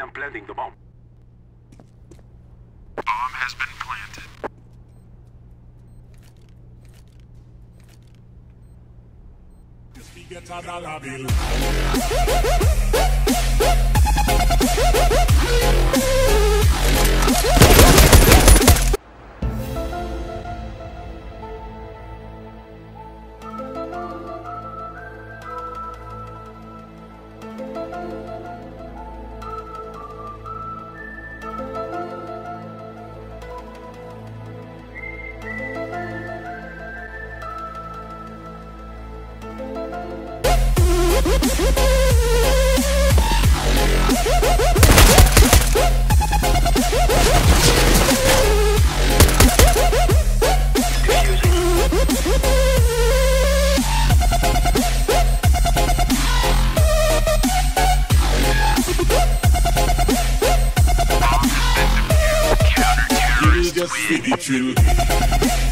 am planting the bomb. Bomb has been planted. get a just the thrill.